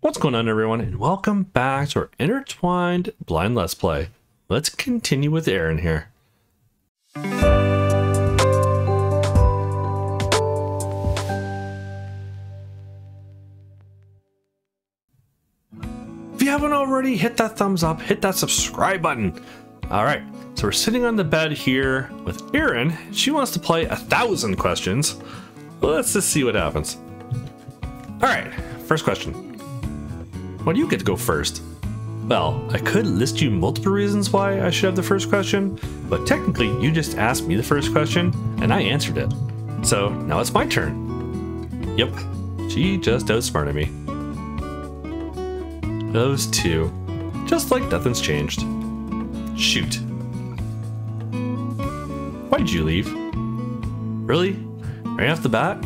What's going on everyone and welcome back to our intertwined blind let's play. Let's continue with Erin here. If you haven't already, hit that thumbs up, hit that subscribe button. All right, so we're sitting on the bed here with Erin. She wants to play a thousand questions. Let's just see what happens. All right, first question. Why do you get to go first? Well, I could list you multiple reasons why I should have the first question, but technically you just asked me the first question and I answered it. So now it's my turn. Yep, she just outsmarted me. Those two, just like nothing's changed. Shoot. Why did you leave? Really? Right off the bat?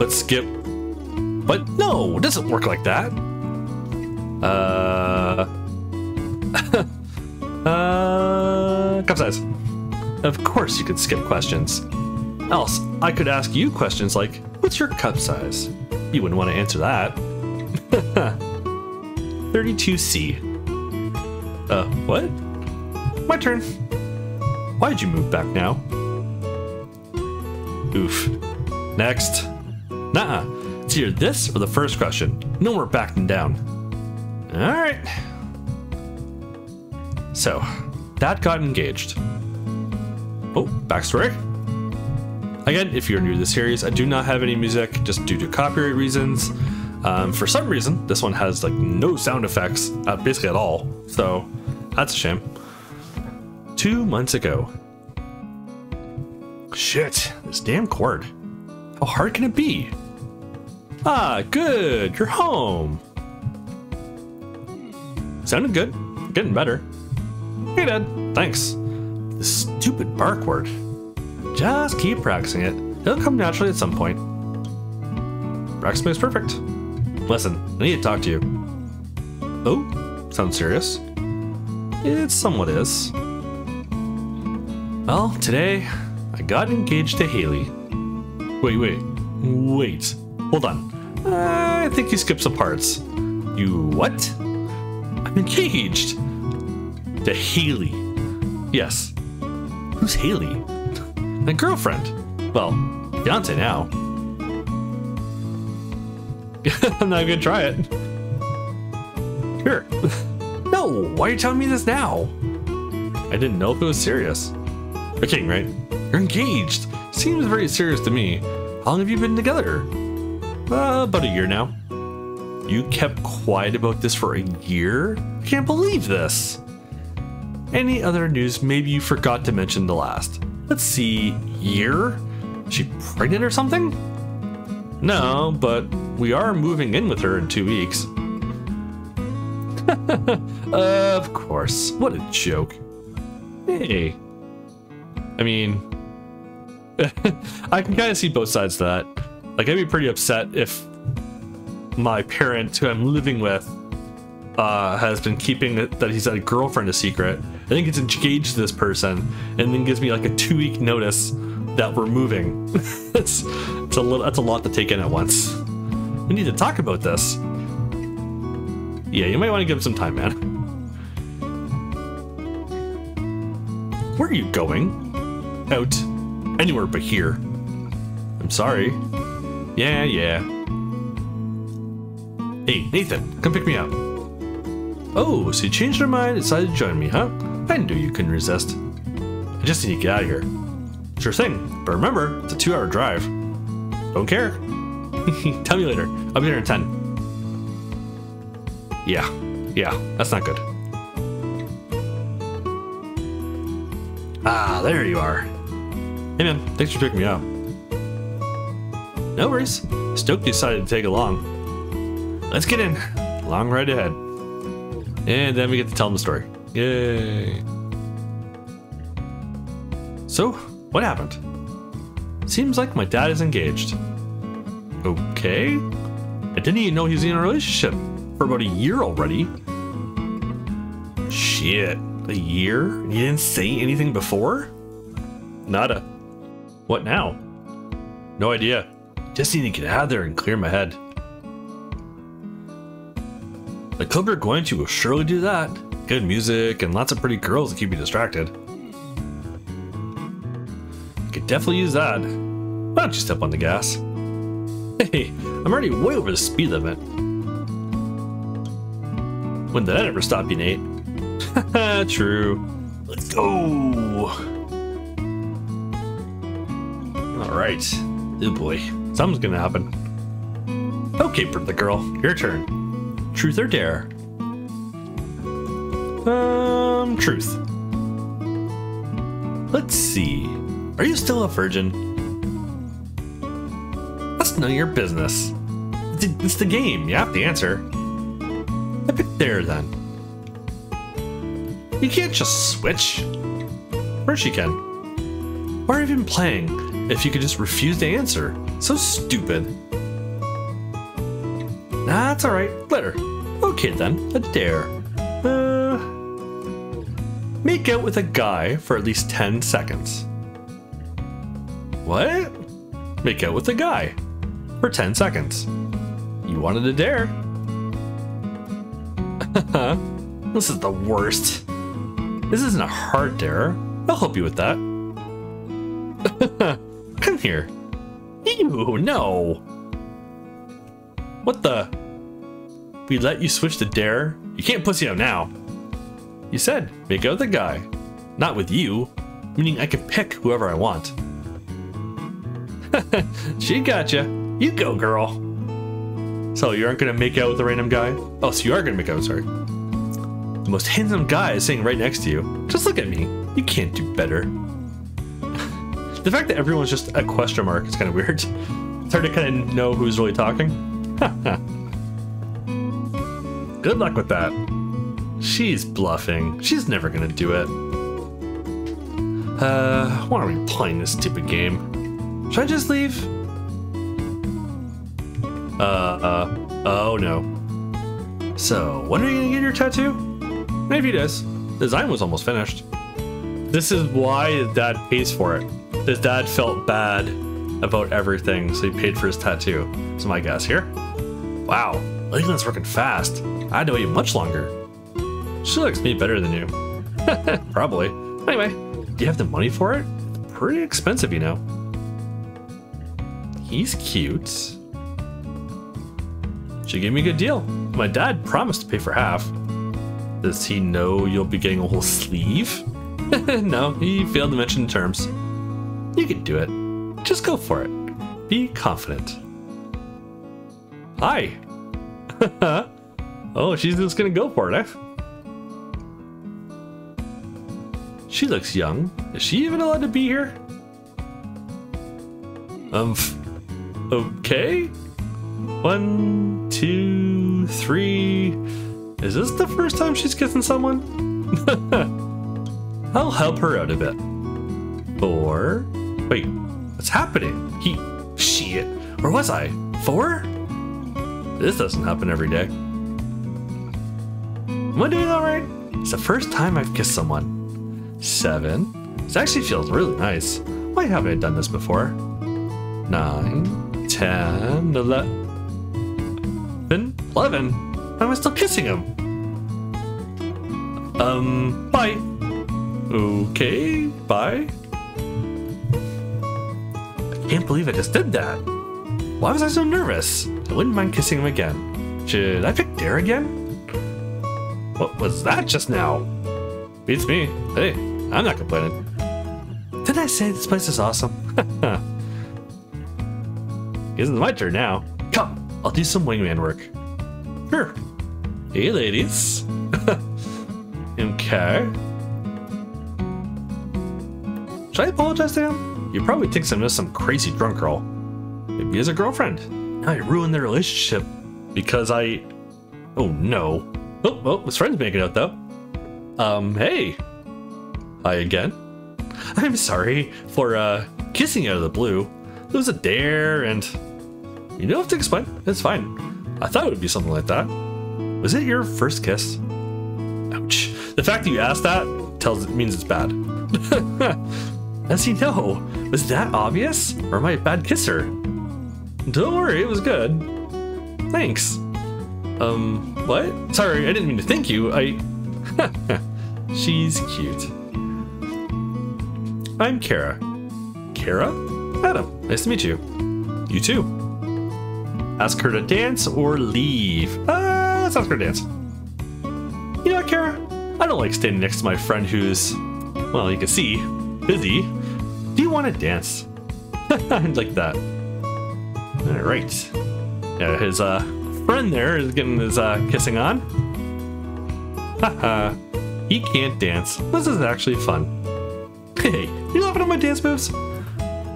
Let's skip. But no, it doesn't work like that. Uh. uh. Cup size. Of course you could skip questions. Else, I could ask you questions like, what's your cup size? You wouldn't want to answer that. 32C. Uh, what? My turn. Why'd you move back now? Oof. Next. Nah, -uh. it's either this or the first question. No more backing down. Alright. So, that got engaged. Oh, backstory. Again, if you're new to the series, I do not have any music just due to copyright reasons. Um, for some reason, this one has like no sound effects, uh, basically at all. So, that's a shame. Two months ago. Shit, this damn cord. How hard can it be? Ah, good, you're home. Sounded good. Getting better. Hey, Dad. Thanks. This stupid bark word. Just keep practicing it. It'll come naturally at some point. Practice makes perfect. Listen, I need to talk to you. Oh, sounds serious. It somewhat is. Well, today I got engaged to Haley. Wait, wait, wait. Hold on. I think you skipped some parts. You what? I'm engaged to Haley. Yes. Who's Haley? My girlfriend. Well, fiance now. I'm not gonna try it. Sure. no, why are you telling me this now? I didn't know if it was serious. You're kidding, right? You're engaged. Seems very serious to me. How long have you been together? Uh, about a year now. You kept quiet about this for a year? I can't believe this. Any other news maybe you forgot to mention the last? Let's see, year? She pregnant or something? No, but we are moving in with her in two weeks. of course. What a joke. Hey. I mean, I can kind of see both sides to that. Like, I'd be pretty upset if my parent, who I'm living with, uh, has been keeping that he's had a girlfriend a secret. I think it's engaged to this person, and then gives me like a two week notice that we're moving. it's, it's a little, that's a lot to take in at once. We need to talk about this. Yeah, you might want to give him some time, man. Where are you going? Out. Anywhere but here. I'm sorry. Yeah, yeah. Hey, Nathan, come pick me up. Oh, so you changed your mind and decided to join me, huh? I knew you couldn't resist. I just need to get out of here. Sure thing, but remember, it's a two hour drive. Don't care. Tell me later. I'll be there in 10. Yeah, yeah, that's not good. Ah, there you are. Hey man, thanks for picking me up. No worries. Stoked decided to take along. Let's get in. Long ride ahead. And then we get to tell them the story. Yay. So, what happened? Seems like my dad is engaged. Okay. I didn't even know he was in a relationship for about a year already. Shit. A year? You didn't say anything before? Nada. What now? No idea. Just need to get out of there and clear my head. The club you're going to will surely do that. Good music and lots of pretty girls to keep you distracted. Could definitely use that. Why don't you step on the gas? Hey, I'm already way over the speed limit. When did that ever stop you, Nate? True. Let's go. All right. Oh boy, something's gonna happen. Okay, the girl, your turn. Truth or dare? Um, truth. Let's see. Are you still a virgin? That's none of your business. It's the game. You have to answer. I dare then. You can't just switch. First you can. You even playing if you could just refuse to answer? So stupid. That's alright. Later. Okay then, a dare. Uh, make out with a guy for at least 10 seconds. What? Make out with a guy for 10 seconds. You wanted a dare. this is the worst. This isn't a hard dare. I'll help you with that. Come here. Ew, no. What the? We let you switch to dare? You can't pussy out now. You said, make out a guy. Not with you. Meaning I can pick whoever I want. she got you. You go, girl. So you aren't gonna make out with a random guy? Oh, so you are gonna make out, sorry. The most handsome guy is sitting right next to you. Just look at me. You can't do better. the fact that everyone's just a question mark is kind of weird. It's hard to kind of know who's really talking. Good luck with that. She's bluffing. She's never gonna do it. Uh, why are we playing this stupid game? Should I just leave? Uh, uh, oh no. So, when are you gonna get your tattoo? Maybe it is. The design was almost finished. This is why his dad pays for it. His dad felt bad about everything, so he paid for his tattoo. That's my guess here. Wow, Leland's working fast. I to wait much longer. She likes me better than you. Probably. Anyway, do you have the money for it? It's pretty expensive, you know. He's cute. She gave me a good deal. My dad promised to pay for half. Does he know you'll be getting a whole sleeve? no, he failed to mention the terms. You can do it. Just go for it. Be confident. Hi. oh, she's just gonna go for it, eh? She looks young. Is she even allowed to be here? Um, okay. One, two, three. Is this the first time she's kissing someone? I'll help her out a bit. Four. Wait, what's happening? He. Shit. Where was I? Four? This doesn't happen every day. I doing alright? It's the first time I've kissed someone. Seven. This actually feels really nice. Why haven't I done this before? Nine, ten, eleven. 11? Why am I still kissing him? Um, bye. Okay, bye. I can't believe I just did that. Why was I so nervous? I wouldn't mind kissing him again. Should I pick Dare again? What was that just now? Beats me. Hey, I'm not complaining. Didn't I say this place is awesome? Isn't my turn now. Come, I'll do some wingman work. Sure. Hey, ladies. okay. Should I apologize to him? You probably thinks I'm just some crazy drunk girl. Maybe as a girlfriend. Now I ruined their relationship because I... Oh, no. Oh, oh, his friend's making out, though. Um, hey. Hi again. I'm sorry for, uh, kissing out of the blue. It was a dare, and you don't have to explain. It's fine. I thought it would be something like that. Was it your first kiss? Ouch. The fact that you asked that tells means it's bad. Does he know? Was that obvious? Or am I a bad kisser? Don't worry, it was good. Thanks. Um, what? Sorry, I didn't mean to thank you. I. She's cute. I'm Kara. Kara? Adam, nice to meet you. You too. Ask her to dance or leave. Uh, let's ask her to dance. You know what, Kara? I don't like standing next to my friend who's, well, you can see, busy. Do you want to dance? Like that. All right. Yeah, his uh, friend there is getting his uh, kissing on. Haha. he can't dance. This is actually fun. Hey, you laughing at my dance moves?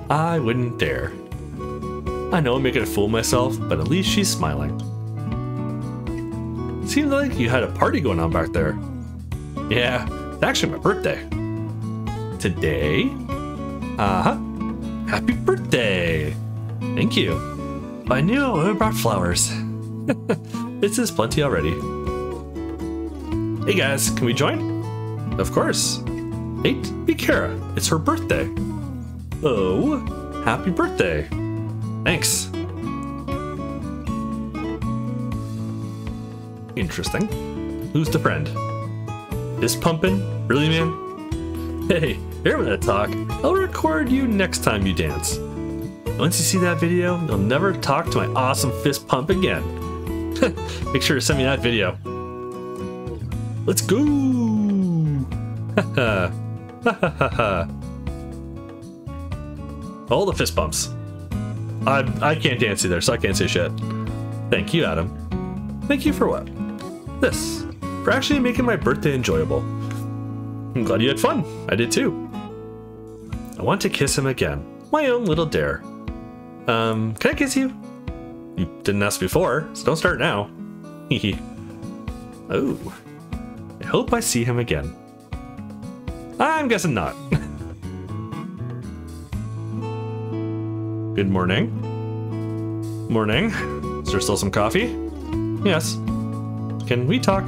I wouldn't dare. I know I'm making a fool of myself, but at least she's smiling. Seems like you had a party going on back there. Yeah, it's actually my birthday. Today? Uh-huh. Happy birthday! Thank you. I knew I brought flowers. this is plenty already. Hey guys, can we join? Of course. Hey, be Kara. It's her birthday. Oh, happy birthday. Thanks. Interesting. Who's the friend? This pumping? Really, man? Hey, here when I talk, I'll record you next time you dance. Once you see that video, you'll never talk to my awesome fist pump again. Make sure to send me that video. Let's go! All the fist bumps. I I can't dance either, so I can't say shit. Thank you, Adam. Thank you for what? This. For actually making my birthday enjoyable. I'm glad you had fun. I did too. I want to kiss him again. My own little dare. Um, can I kiss you? You didn't ask before, so don't start now. Oh. I hope I see him again. I'm guessing not. Good morning. Morning. Is there still some coffee? Yes. Can we talk?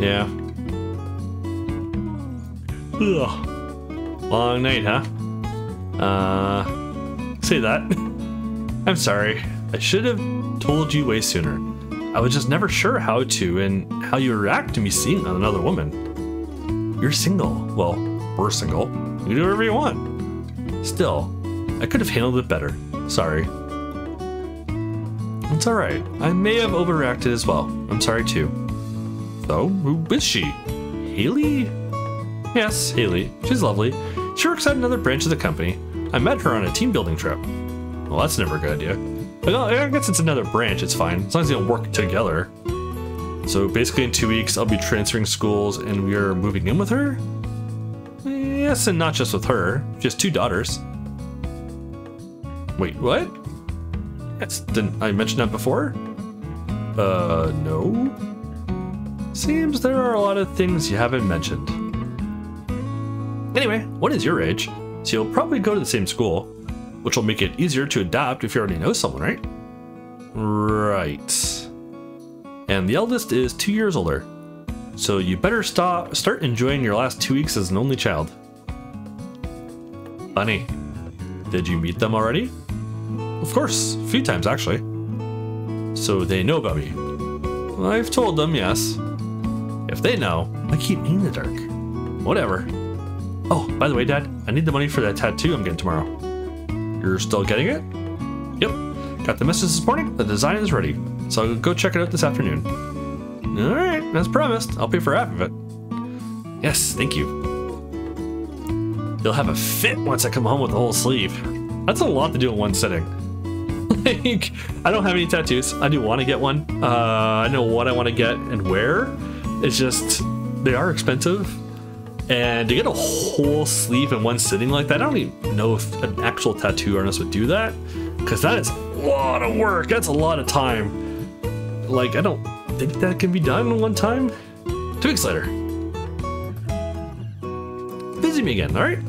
Yeah. Ugh. Long night, huh? Uh, say that. I'm sorry. I should have told you way sooner. I was just never sure how to and how you react to me seeing another woman. You're single. Well, we're single. You do whatever you want. Still, I could have handled it better. Sorry. It's alright. I may have overreacted as well. I'm sorry too. So, who is she? Haley? Yes, Haley. She's lovely. She works at another branch of the company. I met her on a team building trip. Well, that's never a good idea. But I guess it's another branch, it's fine. As long as they work together. So basically in two weeks, I'll be transferring schools and we are moving in with her? Yes, and not just with her. Has two daughters. Wait, what? Yes, didn't I mention that before? Uh, no? Seems there are a lot of things you haven't mentioned. Anyway, what is your age? So you'll probably go to the same school, which will make it easier to adopt if you already know someone, right? Right. And the eldest is two years older. So you better stop, start enjoying your last two weeks as an only child. Funny. Did you meet them already? Of course, a few times actually. So they know about me. I've told them, yes. If they know, I keep me in the dark. Whatever. Oh, by the way, Dad, I need the money for that tattoo I'm getting tomorrow. You're still getting it? Yep. Got the message this morning. The design is ready. So go check it out this afternoon. Alright, as promised, I'll pay for half of it. Yes, thank you. You'll have a fit once I come home with the whole sleeve. That's a lot to do in one sitting. like, I don't have any tattoos. I do want to get one. Uh, I know what I want to get and where. It's just, they are expensive. And to get a whole sleeve in one sitting like that, I don't even know if an actual tattoo artist would do that. Because that is a lot of work. That's a lot of time. Like, I don't think that can be done in one time. Two weeks later. Visit me again, alright?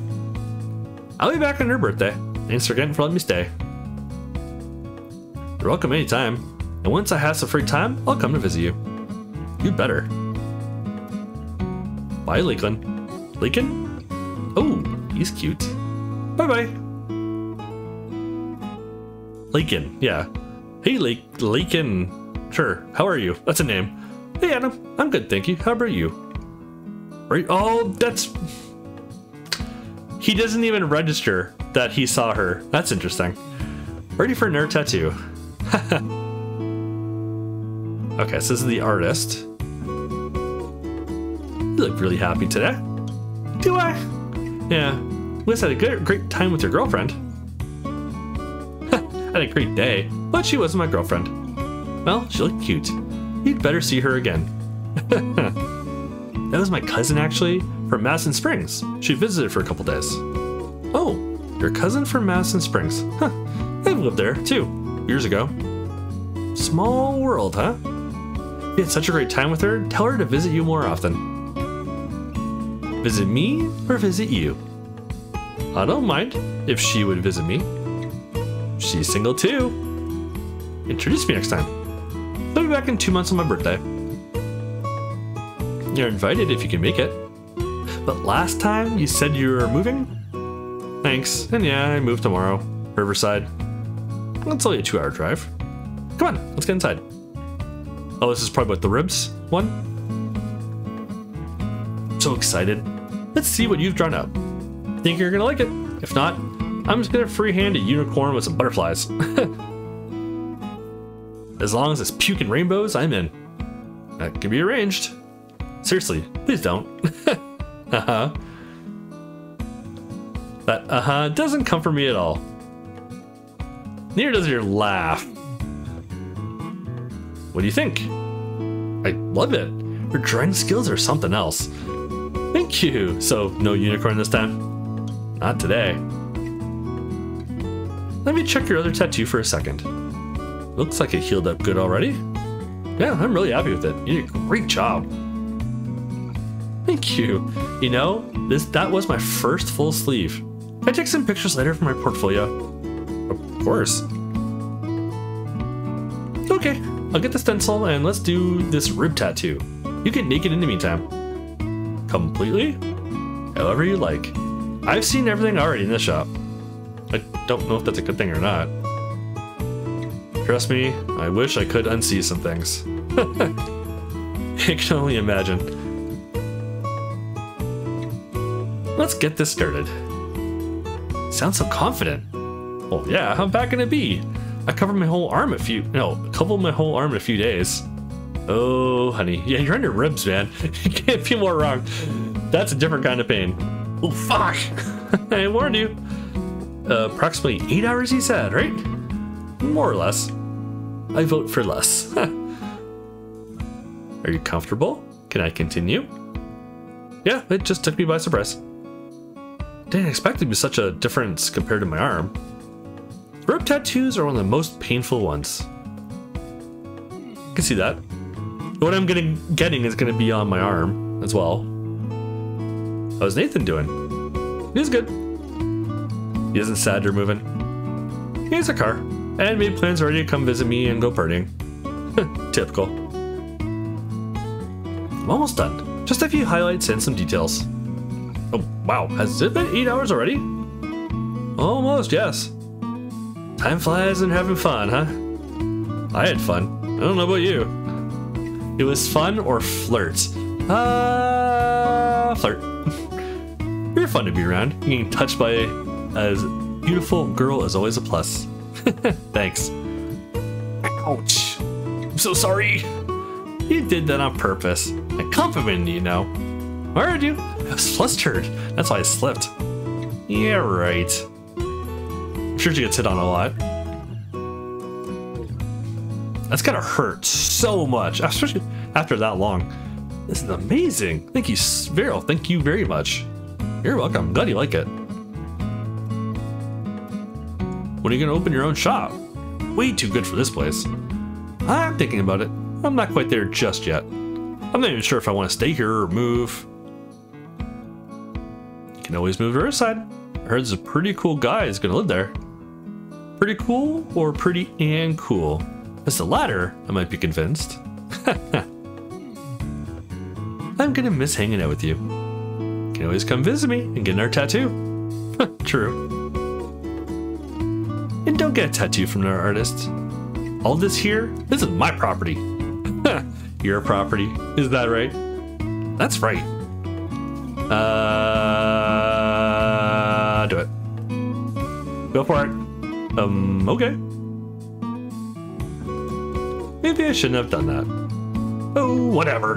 I'll be back on your birthday. Thanks again for letting me stay. You're welcome anytime. And once I have some free time, I'll come to visit you. You better. Bye, Lakeland. Lincoln? Oh, he's cute. Bye bye. Lincoln, yeah. Hey, Lake, Lincoln. Sure. How are you? That's a name. Hey, Adam. I'm good, thank you. How about you? Right? Oh, that's. He doesn't even register that he saw her. That's interesting. Ready for a nerd tattoo. okay, so this is the artist. You look really happy today. Do I? Yeah. Liz had a good, great time with your girlfriend. had a great day, but she wasn't my girlfriend. Well, she looked cute. You'd better see her again. that was my cousin, actually, from Madison Springs. She visited for a couple days. Oh, your cousin from Madison Springs. Huh. I've lived there, too, years ago. Small world, huh? You had such a great time with her, tell her to visit you more often. Visit me or visit you? I don't mind if she would visit me. She's single too. Introduce me next time. I'll be back in two months on my birthday. You're invited if you can make it. But last time you said you were moving? Thanks. And yeah, I move tomorrow. Riverside. That's only a two hour drive. Come on, let's get inside. Oh, this is probably about the ribs one? So excited. Let's see what you've drawn up. Think you're gonna like it. If not, I'm just gonna freehand a unicorn with some butterflies. as long as it's puking rainbows, I'm in. That can be arranged. Seriously, please don't. uh-huh. That uh-huh doesn't come from me at all. Neither does your laugh. What do you think? I love it. Your drawing skills are something else. Thank you. So, no unicorn this time? Not today. Let me check your other tattoo for a second. Looks like it healed up good already. Yeah, I'm really happy with it. You did a great job. Thank you. You know, this that was my first full sleeve. Can I take some pictures later for my portfolio? Of course. Okay, I'll get the stencil and let's do this rib tattoo. You get naked in the meantime. Completely? However you like. I've seen everything already in this shop. I don't know if that's a good thing or not. Trust me, I wish I could unsee some things. I can only imagine. Let's get this started. Sounds so confident. Well, yeah, how bad can it be? I covered my whole arm a few, no, covered my whole arm in a few days. Oh, honey. Yeah, you're on your ribs, man. you can't be more wrong. That's a different kind of pain. Oh, fuck. I warned you. Uh, approximately eight hours, he said, right? More or less. I vote for less. Are you comfortable? Can I continue? Yeah, it just took me by surprise. Didn't expect it to be such a difference compared to my arm. Rib tattoos are one of the most painful ones. I can see that. What I'm getting getting is gonna be on my arm as well. How's Nathan doing? He's good. He isn't sad you're moving. He has a car, and made plans already to come visit me and go partying. Typical. I'm almost done. Just a few highlights and some details. Oh, wow. Has it been eight hours already? Almost, yes. Time flies and having fun, huh? I had fun. I don't know about you. It was fun or flirt? Uh, flirt. You're fun to be around. Getting touched by a beautiful girl is always a plus. Thanks. Ouch. I'm so sorry. You did that on purpose. I complimented you, know. Where did you? I was flustered. That's why I slipped. Yeah, right. I'm sure she gets hit on a lot. That's gotta hurt so much, especially after that long. This is amazing. Thank you, Viral. Thank you very much. You're welcome. Glad you like it. When are you gonna open your own shop? Way too good for this place. I'm thinking about it. I'm not quite there just yet. I'm not even sure if I want to stay here or move. You can always move to Riverside. I heard there's a pretty cool guy is gonna live there. Pretty cool or pretty and cool? As the latter, I might be convinced. I'm gonna miss hanging out with you. You can always come visit me and get our tattoo. True. And don't get a tattoo from our artist. All this here, this is my property. Your property, is that right? That's right. Uh, do it. Go for it. Um, okay. Maybe I shouldn't have done that. Oh, whatever.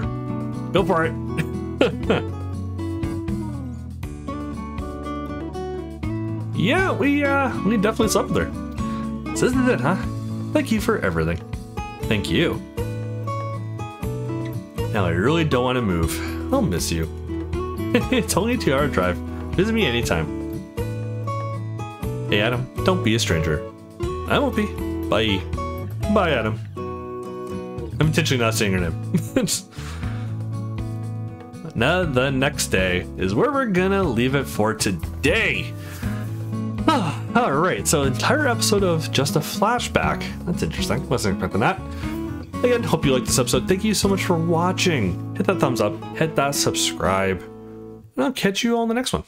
Go for it. yeah, we uh we definitely slept there. So this is it, huh? Thank you for everything. Thank you. Now I really don't want to move. I'll miss you. it's only a two hour drive. Visit me anytime. Hey Adam, don't be a stranger. I won't be. Bye. Bye, Adam. I'm intentionally not saying her name. now the next day is where we're gonna leave it for today. Ah, all right, so entire episode of just a flashback. That's interesting. Wasn't expecting that. Again, hope you liked this episode. Thank you so much for watching. Hit that thumbs up, hit that subscribe, and I'll catch you all in the next one.